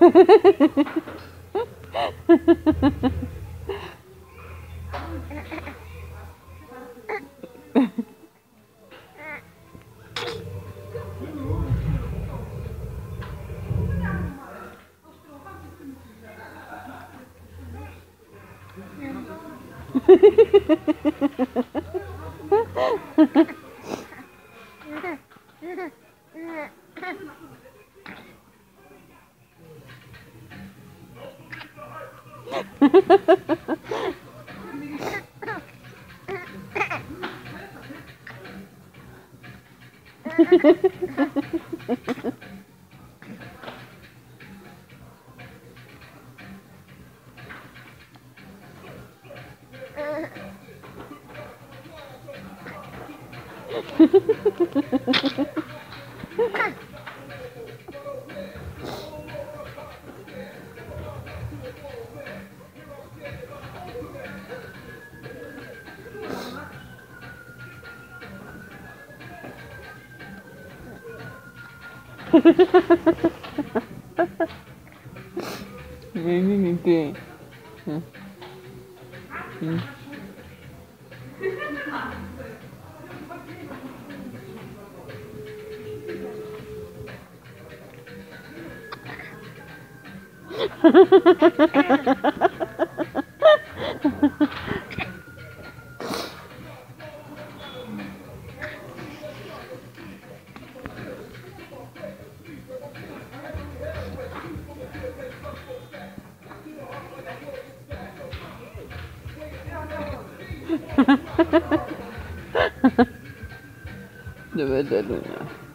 Mm-hmm. Ha ha ha ha ha. 얘는 이제 응. 응. De verdad, Luna.